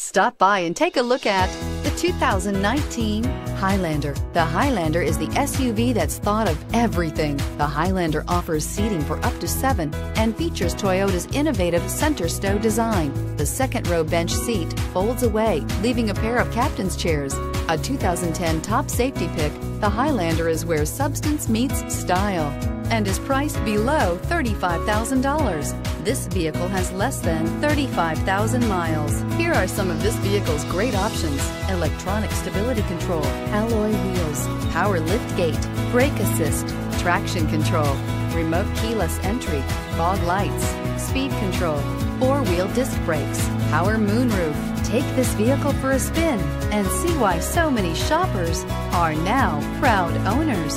Stop by and take a look at the 2019 Highlander. The Highlander is the SUV that's thought of everything. The Highlander offers seating for up to seven and features Toyota's innovative center stow design. The second row bench seat folds away, leaving a pair of captain's chairs. A 2010 top safety pick, the Highlander is where substance meets style and is priced below $35,000. This vehicle has less than 35,000 miles. Here are some of this vehicle's great options. Electronic stability control, alloy wheels, power lift gate, brake assist, traction control, remote keyless entry, fog lights, speed control, four-wheel disc brakes, power moonroof. Take this vehicle for a spin and see why so many shoppers are now proud owners.